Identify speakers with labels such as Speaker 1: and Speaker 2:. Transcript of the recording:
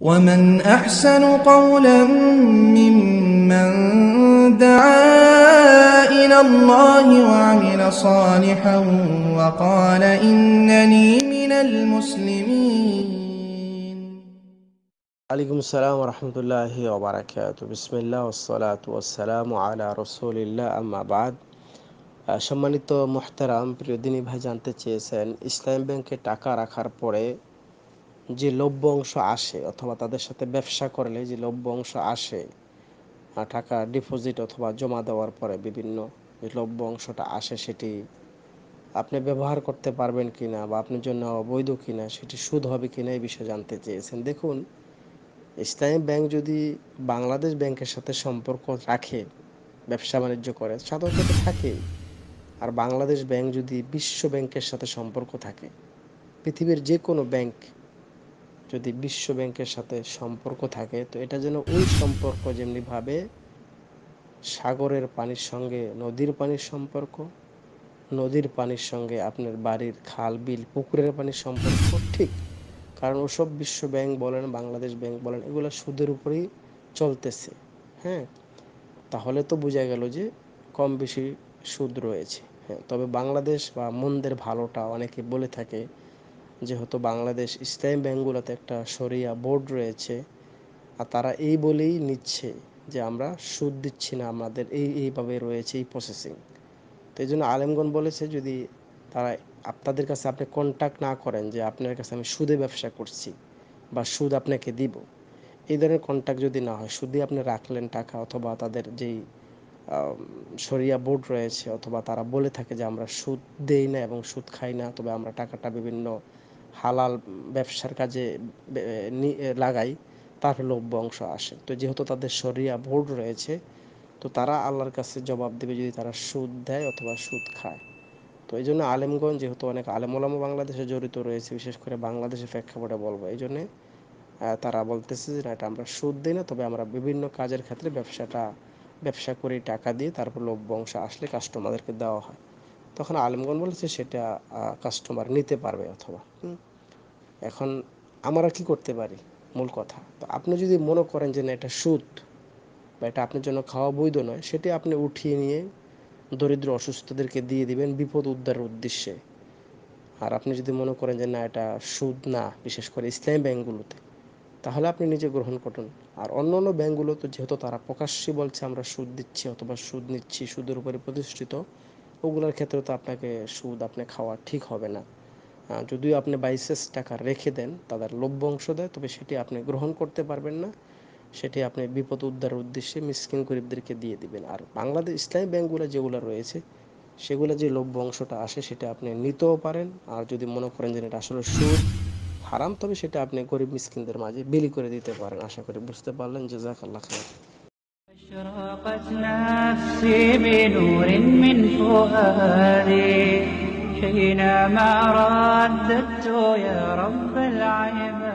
Speaker 1: ومن أحسن قولا ممن دعا إلى الله وعمل صالحا وقال إنني من المسلمين
Speaker 2: আলাইকুম আসসালাম রহমতুল্লাহ ওবরাকাত বিসমিল্লাহ ওসলাত ওসালাম আলা রসুলিল্লাহ আম্মা বাদ আহ, সম্মানিত মোহতারাম প্রিয় দিনী ভাই জানতে চেয়েছেন ইসলাম ব্যাংকে টাকা রাখার পরে যে লভ্য অংশ আসে অথবা তাদের সাথে ব্যবসা করলে যে লভ্য অংশ আসে টাকা ডিপোজিট অথবা জমা দেওয়ার পরে বিভিন্ন যে লভ্য অংশটা আসে সেটি আপনি ব্যবহার করতে পারবেন কিনা বা আপনার জন্য অবৈধ কিনা সেটি সুদ হবে কিনা এই বিষয়ে জানতে চেয়েছেন। দেখুন, ইসলামী ব্যাংক যদি বাংলাদেশ ব্যাংকের সাথে সম্পর্ক রাখে, ব্যবসা বাণিজ্য করে, সাধারণত থাকেই। আর বাংলাদেশ ব্যাংক যদি বিশ্ব ব্যাংকের সাথে সম্পর্ক থাকে, পৃথিবীর যে কোনো ব্যাংক যদি বিশ্ব ব্যাংকের সাথে সম্পর্ক থাকে, তো এটা যেন ওই সম্পর্ক যেমনিভাবে সাগরের পানির সঙ্গে, নদীর পানির সম্পর্ক, নদীর পানির সঙ্গে আপনার বাড়ির খাল, বিল, পুকুরের পানির সম্পর্ক, ঠিক। কারণ ওসব বিশ্ব ব্যাংক বলেন, বাংলাদেশ ব্যাংক বলেন, এগুলো সুদের উপরেই চলতেছে হ্যাঁ? তাহলে তো বোঝা গেল যে কম বেশি সুদ রয়েছে হ্যাঁ? তবে বাংলাদেশ বা মন্দের ভালোটা অনেকে বলে থাকে যেহেতু বাংলাদেশ ইসলামী ব্যাংকগুলোতে একটা সরিয়া বোর্ড রয়েছে, আর তারা এই বলেই নিচ্ছে যে আমরা সুদ দিচ্ছি না, আমাদের এই এইভাবে রয়েছে এই প্রসেসিং তো এই জন্য আলেমগণ বলেছে যদি তারা আপনাদের কাছে আপনি কন্ট্যাক্ট না করেন যে আপনার কাছে আমি সুদে ব্যবসা করছি বা সুদ আপনাকে দিব, এই ধরনের কন্ট্যাক্ট যদি না হয়, সুদে আপনি রাখলেন টাকা অথবা তাদের যেই শরিয়া বোর্ড রয়েছে অথবা তারা বলে থাকে যে আমরা সুদ দেই না এবং সুদ খাই না, তবে আমরা টাকাটা বিভিন্ন হালাল ব্যবসার কাজে লাগাই, তার লভ্য অংশ আসে। তো যেহেতু তাদের শরিয়া বোর্ড রয়েছে, তো তারা আল্লাহর কাছে জবাব দেবে যদি তারা সুদ দেয় অথবা সুদ খায়। তো এই জন্য আলেমগঞ্জ, যেহেতু অনেক আলেমোলামা বাংলাদেশে জড়িত রয়েছে, বিশেষ করে বাংলাদেশের প্রেক্ষাপটে বলব। এই জন্যে তারা বলতেছে যে না, এটা আমরা সুদ দিই না, তবে আমরা বিভিন্ন কাজের ক্ষেত্রে ব্যবসাটা, ব্যবসা করি, টাকা দিয়ে, তারপর লভ্য অংশ আসলে কাস্টমারদেরকে দেওয়া হয়। তখন আলেমগঞ্জ বলেছে সেটা কাস্টমার নিতে পারবে অথবা এখন আমরা কি করতে পারি? মূল কথা। তো আপনি যদি মনে করেন যে না, এটা সুদ বা এটা আপনার জন্য খাওয়া বৈধ নয়, সেটি আপনি উঠিয়ে নিয়ে দরিদ্র অসুস্থদেরকে দিয়ে দিবেন বিপদ উদ্ধারের উদ্দেশ্যে। আর আপনি যদি মনে করেন যে না, এটা সুদ না, বিশেষ করে ইসলামী ব্যাংকগুলোতে, তাহলে আপনি নিজে গ্রহণ করুন। আর অন্য অন্য ব্যাংকগুলো তো যেহেতু তারা প্রকাশ্যে বলছে আমরা সুদ দিচ্ছি অথবা সুদ নিচ্ছি, সুদের উপরে প্রতিষ্ঠিত ওগুলোর ক্ষেত্রে তো আপনাকে সুদ আপনি খাওয়া ঠিক হবে না। যদিও আপনি বাইশেস টাকা রেখে দেন, তাদের লভ্য অংশ দেয়, তবে সেটি আপনি গ্রহণ করতে পারবেন না। সেটি আপনি বিপদ উদ্ধারের উদ্দেশ্যে মিসকিন গরিবদেরকে দিয়ে দিবেন। আর বাংলাদেশ ইসলামী ব্যাংকগুলো যেগুলো রয়েছে, সেগুলো যে লভ্য অংশটা আসে, সেটা আপনি নিতেও পারেন। আর যদি মনে করেন যে এটা আসলে সুদ, হারাম, তবে সেটা আপনি গরিব মিসকিনদের মাঝে বিলি করে দিতে পারেন। আশা করি বুঝতে পারলেন। জাজাকাল্লাহ খাইর
Speaker 3: أشرقت نفسي بنور من فؤادي حينما رددت يا رب العباد